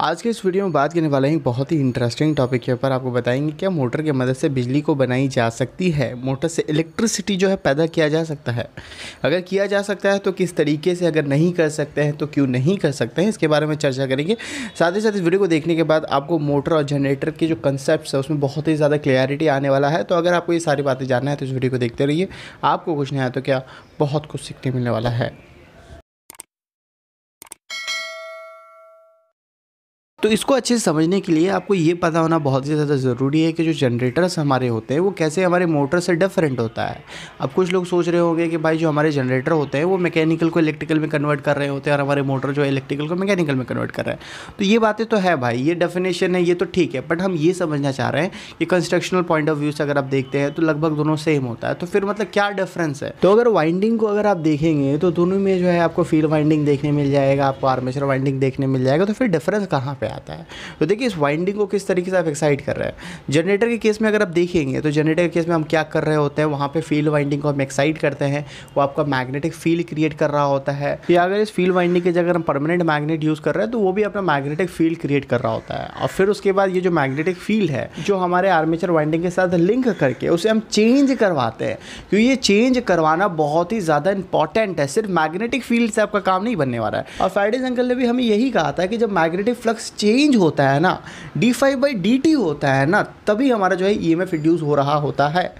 आज के इस वीडियो में बात करने वाला है बहुत ही इंटरेस्टिंग टॉपिक के ऊपर। आपको बताएँगे क्या मोटर की मदद से बिजली को बनाई जा सकती है? मोटर से इलेक्ट्रिसिटी जो है पैदा किया जा सकता है। अगर किया जा सकता है तो किस तरीके से, अगर नहीं कर सकते हैं तो क्यों नहीं कर सकते हैं? इसके बारे में चर्चा करेंगे। साथ ही साथ इस वीडियो को देखने के बाद आपको मोटर और जनरेटर के जो कंसेप्ट है, उसमें बहुत ही ज़्यादा क्लियरिटी आने वाला है। तो अगर आपको ये सारी बातें जानना है तो इस वीडियो को देखते रहिए। आपको कुछ नहीं आया तो क्या? बहुत कुछ सीखने मिलने वाला है। तो इसको अच्छे से समझने के लिए आपको ये पता होना बहुत ही ज़्यादा ज़रूरी है कि जो जनरेटर्स हमारे होते हैं, वो कैसे हमारे मोटर से डिफरेंट होता है। अब कुछ लोग सोच रहे होंगे कि भाई जो हमारे जनरेटर होते हैं, वो मैकेनिकल को इलेक्ट्रिकल में कन्वर्ट कर रहे होते हैं और हमारे मोटर जो है इलेक्ट्रिकल को मैकेनिकल में कन्वर्ट कर रहे हैं। तो ये बातें तो है भाई, ये डेफिनेशन है, ये तो ठीक है बट हम ये समझना चाह रहे हैं कि कंस्ट्रक्शनल पॉइंट ऑफ़ व्यू से अगर आप देखते हैं तो लगभग दोनों सेम होता है। तो फिर मतलब क्या डिफरेंस है? तो अगर वाइंडिंग को अगर आप देखेंगे तो दोनों में जो है आपको फ़ील्ड वाइंडिंग देखने मिल जाएगा, आपको आर्मेचर वाइंडिंग देखने मिल जाएगा तो फिर डिफरेंस कहाँ पर आता है। तो देखिए, इस वाइंडिंग को किस तरीके से आप एक्साइट कर रहे हैं? जनरेटर के केस में अगर आप देखेंगे तो जनरेटर के केस में हम क्या कर रहे होते हैं? वहाँ पे फ़ील्ड वाइंडिंग को हम एक्साइट करते हैं। वो आपका मैग्नेटिक फ़ील्ड क्रिएट कर रहा होता है। या अगर इस फ़ील्ड वाइंडिंग की जगह हम परमानेंट मैग्नेट यूज़ कर रहे हैं तो वो भी अपना मैग्नेटिक फ़ील्ड क्रिएट कर रहा होता है। और फिर उसके बाद ये जो मैग्नेटिक फ़ील्ड है, जो हमारे आर्मेचर वाइंडिंग के साथ लिंक करके उसे हम चेंज करवाते हैं। क्योंकि ये चेंज करवाना बहुत ही ज़्यादा इंपॉर्टेंट है। सिर्फ़ मैग्नेटिक फ़ील्ड से आपका काम नहीं बनने वाला है। और फ्राइडेज अंकल ने भी हमें यही कहा था कि जब मैग्नेटिक फ्लक्स चेंज होता है ना D five by D T होता है ना, तभी हमारा जो है ई एम एफ़ रिड्यूस हो रहा होता है।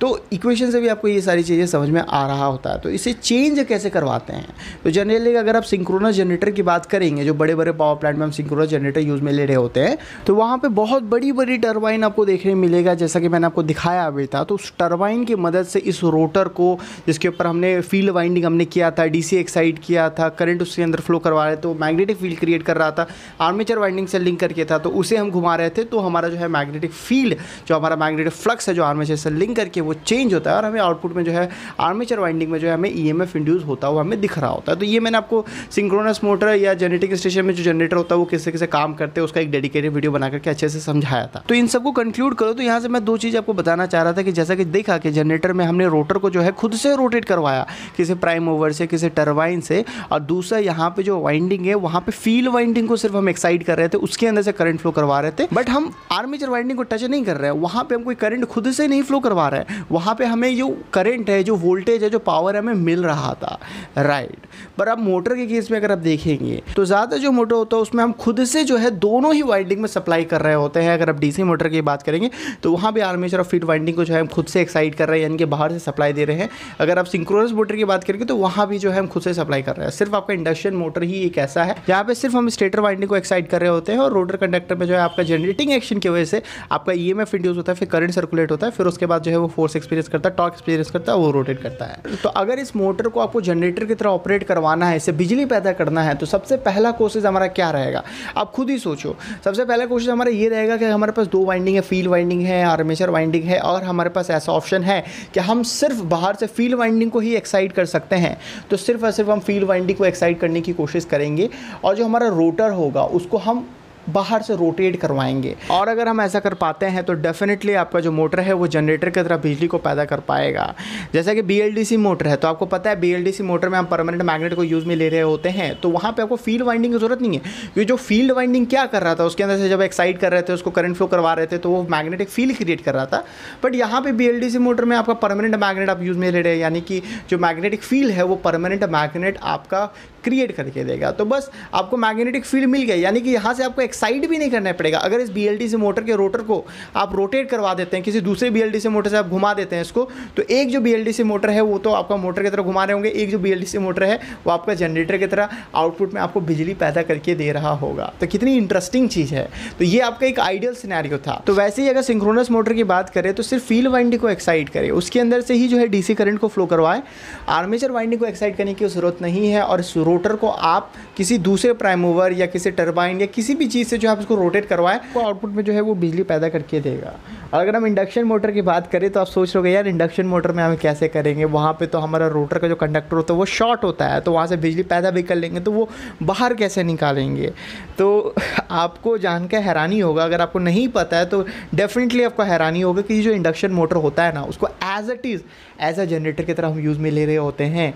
तो इक्वेशन से भी आपको ये सारी चीज़ें समझ में आ रहा होता है। तो इसे चेंज कैसे करवाते हैं? तो जनरली अगर आप सिंक्रोनस जनरेटर की बात करेंगे, जो बड़े बड़े पावर प्लांट में हम सिंक्रोनस जनरेटर यूज़ में ले रहे होते हैं तो वहाँ पर बहुत बड़ी बड़ी टर्बाइन आपको देखने मिलेगा। जैसा कि मैंने आपको दिखाया अभी था तो उस टर्बाइन की मदद से इस रोटर को, जिसके ऊपर हमने फ़ील्ड वाइंडिंग हमने किया था डी एक्साइड किया था करंट उसके अंदर फ्लो करवा रहे तो मैग्नेटिक फ़ील्ड क्रिएट कर रहा था आर्मेचर वाइंडिंग से लिंक करके था तो उसे हम घुमा रहे थे तो हमारा जो है मैग्नेटिक फ़ील्ड जो हमारा मैग्नेटिक फ्लक्स है, जो आर्मेचर से लिंक करके वो चेंज होता है और हमें आउटपुट में जो है आर्मेचर वाइंडिंग में जो है हमें ई एम इंड्यूस होता हुआ हमें दिख रहा होता है। तो ये मैंने आपको सिंक्रोनस मोटर या जेनेटिक स्टेशन में जो जनरेटर होता है, वो किस तरीके काम करते हैं, उसका एक डेडिकेटेड वीडियो बना करके अच्छे से समझाया था। तो इन सबको कंक्लूड करो। तो यहाँ से मैं दो चीज़ आपको बताना चाह रहा था कि जैसा कि देखा कि जनरेटर में हमने रोटर को जो है खुद से रोटेट करवाया, किसी प्राइम ओवर से, किसी टर्बाइन से, और दूसरा यहाँ पे जो वाइंडिंग है, वहाँ पे फ़ील्ड वाइंडिंग को सिर्फ़ हम एक्साइड कर रहे थे, उसके अंदर से करंट फ्लो करवा रहे थे। बट हम आर्मेचर वाइंडिंग को टच नहीं कर रहे हैं। वहाँ पे हम कोई करंट खुद से नहीं फ्लो करवा रहे हैं। वहाँ पे हमें जो करंट है, जो वोल्टेज है, जो पावर हमें मिल रहा था राइट पर अब मोटर के केस में अगर आप देखेंगे तो ज़्यादा जो मोटर होता है, उसमें हम खुद से जो है दोनों ही वाइंडिंग में सप्लाई कर रहे होते हैं। अगर आप डीसी मोटर की बात करेंगे तो वहाँ भी आर्मेचर और फ़ीड वाइंडिंग को जो है हम खुद से एक्साइट कर रहे हैं, यानी कि बाहर से सप्लाई दे रहे हैं। अगर आप सिंक्रोनस मोटर की बात करेंगे तो वहाँ भी जो है हम खुद से सप्लाई कर रहे हैं। सिर्फ़ आपका इंडक्शन मोटर ही एक ऐसा है, जहाँ पे सिर्फ़ हम स्टेटर वाइंडिंग को एक्साइट कर रहे होते हैं, और रोटर कंडक्टर में जो है आपका जनरेटिंग एक्शन की वजह से आपका ई एम इंड्यूस होता है, फिर करंट सर्कुलेट होता है, फिर उसके बाद जो है वो एक्सपीरियंस करता है टॉक एक्सपीरियंस करता है वो रोटेट करता है। तो अगर इस मोटर को आपको जनरेटर की तरह ऑपरेट करवाना है इससे बिजली पैदा करना है तो सबसे पहला कोशिश हमारा क्या रहेगा? आप खुद ही सोचो। सबसे पहला कोशिश हमारा ये रहेगा कि हमारे पास दो वाइंडिंग है फ़ील्ड वाइंडिंग है आर्मेचर वाइंडिंग है, और हमारे पास ऐसा ऑप्शन है कि हम सिर्फ़ बाहर से फ़ील्ड वाइंडिंग को ही एक्साइट कर सकते हैं। तो सिर्फ़ और सिर्फ़ हम फ़ील्ड वाइंडिंग को एक्साइट करने की कोशिश करेंगे, और जो हमारा रोटर होगा, उसको हम बाहर से रोटेट करवाएँगे। और अगर हम ऐसा कर पाते हैं तो डेफिनेटली आपका जो मोटर है, वो जनरेटर की तरह बिजली को पैदा कर पाएगा। जैसा कि बीएलडीसी मोटर है तो आपको पता है बीएलडीसी मोटर में हम परमानेंट मैग्नेट को यूज़ में ले रहे होते हैं तो वहाँ पर आपको फ़ील्ड वाइंडिंग की ज़रूरत नहीं है। क्योंकि जो फ़ील्ड वाइंडिंग क्या कर रहा था, उसके अंदर से जब एक्साइट कर रहे थे, उसको करंट फ्लो करवा रहे थे तो वो मैग्नेटिक फ़ील्ड क्रिएट कर रहा था। बट यहाँ पे बी मोटर में आपका परमानेंट मैग्नेट आप यूज़ में ले रहे हैं, यानी कि जो मैग्नेटिक फ़ील्ड है, वो परमानेंट मैग्नेट आपका क्रिएट करके देगा। तो बस आपको मैग्नेटिक फ़ील्ड मिल गया। यानी कि यहाँ से आपको एक्साइड भी नहीं करना पड़ेगा। अगर इस बी से मोटर के रोटर को आप रोटेट करवा देते हैं, किसी दूसरे बी से मोटर से आप घुमा देते हैं इसको तो एक जो बी से मोटर है, वो तो आपका मोटर की तरह घुमा रहे होंगे। एक जो बी से मोटर है, वो आपका जनरेटर की तरह आउटपुट में आपको बिजली पैदा करके दे रहा होगा। तो कितनी इंटरेस्टिंग चीज़ है। तो ये आपका एक आइडियल सिनेरियो था। तो वैसे ही अगर सिंक्रोनस मोटर की बात करें तो सिर्फ़ फ़ील्ड वाइंडिंग को एक्साइट करें। उसके अंदर से ही जो है डीसी करंट को फ्लो करवाए। आर्मेचर वाइंडिंग को एक्साइट करने की ज़रूरत नहीं है और रोटर को आप किसी दूसरे प्राइम मूवर या किसी टर्बाइन या किसी भी चीज़ से जो आप इसको रोटेट करवाएँ, वो आउटपुट में जो है वो बिजली पैदा करके देगा। अगर हम इंडक्शन मोटर की बात करें तो आप सोच रहे हो यार, इंडक्शन मोटर में हम कैसे करेंगे? वहाँ पे तो हमारा रोटर का जो कंडक्टर होता है वो शॉर्ट होता है तो वहाँ से बिजली पैदा भी कर लेंगे तो वो बाहर कैसे निकालेंगे? तो आपको जान के हैरानी होगा, अगर आपको नहीं पता है तो डेफिनेटली आपको हैरानी होगा कि जो इंडक्शन मोटर होता है ना, उसको as it is as a generator की तरह हम यूज़ में ले रहे होते हैं।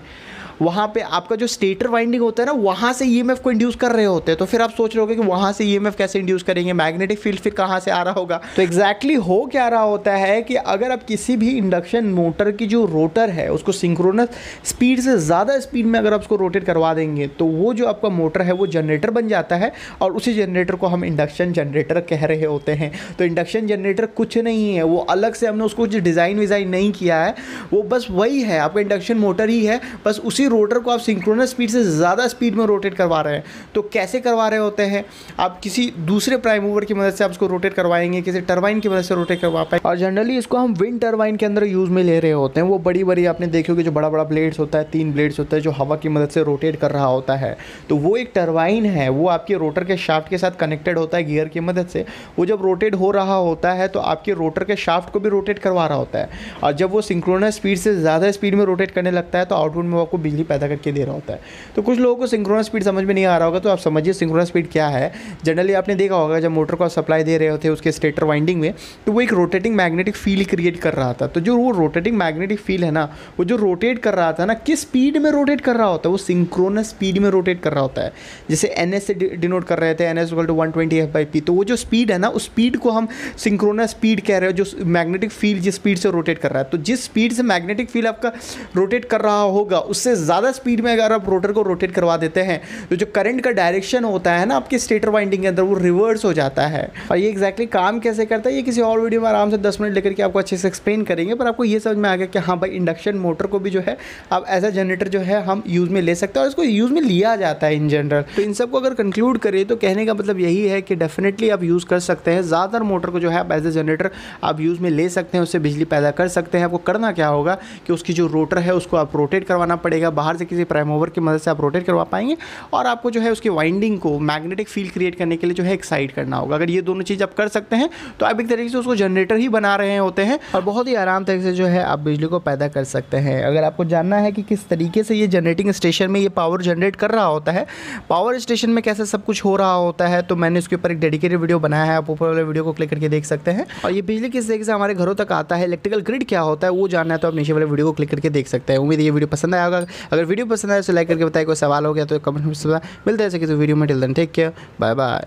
वहाँ पे आपका जो स्टेटर वाइंडिंग होता है ना, वहाँ से ईएमएफ को इंड्यूस कर रहे होते हैं। तो फिर आप सोच रहे होगे कि वहाँ से ईएमएफ कैसे इंड्यूस करेंगे? मैग्नेटिक फ़ील्ड फिर कहाँ से आ रहा होगा? तो एग्जैक्टली exactly हो क्या रहा होता है कि अगर आप किसी भी इंडक्शन मोटर की जो रोटर है, उसको सिंक्रोनस स्पीड से ज़्यादा स्पीड में अगर आप उसको रोटेट करवा देंगे तो वो जो आपका मोटर है, वो जनरेटर बन जाता है और उसी जनरेटर को हम इंडक्शन जनरेटर कह रहे होते हैं। तो इंडक्शन जनरेटर कुछ नहीं है, वो अलग से हमने उसको डिज़ाइन विज़ाइन नहीं किया है। वो बस वही है, आपका इंडक्शन मोटर ही है, बस उसी रोटर को आप सिंक्रोनस स्पीड से ज़्यादा स्पीड में रोटेट करवा रहे हैं तो कैसे करवा रहे होते हैं? आप किसी दूसरे प्राइम मूवर की मदद से आप उसको रोटेट करवाएँगे, किसी टर्बाइन की मदद से रोटेट करवा पाए और जनरली इसको हम विंड टर्बाइन के अंदर यूज़ में ले रहे होते हैं। वो बड़ी बड़ी आपने देखी होगी, जो बड़ा बड़ा ब्लेड्स होता है, तीन ब्लेड्स होता है, जो हवा की मदद से रोटेट कर रहा होता है। तो वो एक टर्बाइन है, वो आपके रोटर के शाफ्ट के साथ कनेक्टेड होता है गियर की मदद से। वो जब रोटेट हो रहा होता है तो आपके रोटर के शाफ्ट को भी रोटेट करवा रहा होता है। और जब वो सिंक्रोनस स्पीड से ज़्यादा स्पीड में रोटेट करने लगता है तो आउटपुट में आपको बिजली पैदा करके दे रहा होता है। तो कुछ लोगों को सिंक्रोनस स्पीड समझ में नहीं आ रहा होगा तो आप समझिए सिंक्रोनस स्पीड क्या है। जनरली आपने देखा होगा, जब मोटर को सप्लाई दे रहे होते, उसके स्टेटर वाइंडिंग में तो वो एक रोटेटिंग मैग्नेटिक फ़ील्ड क्रिएट कर रहा था। तो जो वो रोटेटिंग मैग्नेटिक फ़ील्ड है ना, वो जो रोटेट कर रहा था ना, किस स्पीड में रोटेट कर रहा होता है? वो सिंक्रोनस स्पीड में रोटेट कर रहा होता है। जैसे एन से डिनोट कर रहे थे N S to one twenty F by P तो वो जो स्पीड है ना, उस स्पीड को हम सिंक्रोनस स्पीड कह रहे हो, जो मैग्नेटिक फ़ील्ड जिस स्पीड से रोटेट कर रहा है। तो जिस स्पीड से मैग्नेटिक फ़ील्ड आपका रोटेट कर रहा होगा, उससे ज़्यादा स्पीड में अगर आप रोटर को रोटेट करवा देते हैं तो जो करंट का डायरेक्शन होता है ना आपके स्टेटर वाइंडिंग के अंदर, वो रिवर्स हो जाता है। और ये एक्जैक्टली काम कैसे करता है, ये किसी और वीडियो में आराम से दस मिनट लेकर के आपको अच्छे से एक्सप्लेन करेंगे, पर आपको ये समझ में आ गया कि हाँ भाई इंडक्शन मोटर को भी जो है, आप एज अ जनरेटर जो है, हम यूज़ में ले सकते हैं और इसको यूज़ में लिया जाता है इन जनरल तो इन सबको अगर कंक्लूड करें तो कहने का मतलब यही है कि डेफिनेटली आप यूज़ कर सकते हैं। ज़्यादातर मोटर को जो है, आप एज ए जनरेटर आप यूज़ में ले सकते हैं, उससे बिजली पैदा कर सकते हैं। आपको करना क्या होगा कि उसकी जो रोटर है, उसको आप रोटेट करवाना पड़ेगा। बाहर से किसी प्राइम ओवर की मदद से आप रोटेट करवा पाएँगे और आपको जो है उसकी वाइंडिंग को मैग्नेटिक फ़ील्ड क्रिएट करने के लिए जो है एक्साइट करना होगा। अगर ये दोनों चीज़ आप कर सकते हैं तो आप एक तरीके से उसको जनरेटर ही बना रहे होते हैं और बहुत ही आराम तरीके से जो है आप बिजली को पैदा कर सकते हैं। अगर आपको जानना है कि किस तरीके से ये जनरेटिंग स्टेशन में ये पावर जनरेट कर रहा होता है पावर स्टेशन में कैसे सब कुछ हो रहा होता है तो मैंने इसके ऊपर एक डेडिकेटेड वीडियो बनाया है, आप ऊपर वाले वीडियो को क्लिक करके देख सकते हैं। और ये बिजली किस तरीके से हमारे घरों तक आता है इलेक्ट्रिकल ग्रिड क्या होता है, वो जानना है तो आप नीचे वाले वीडियो को क्लिक करके देख सकते हैं। उम्मीद ये वीडियो पसंद आया होगा। अगर वीडियो पसंद आए तो लाइक करके बताए कोई सवाल हो गया तो कमेंट में मिलता है किसी वीडियो में। Till then take care bye bye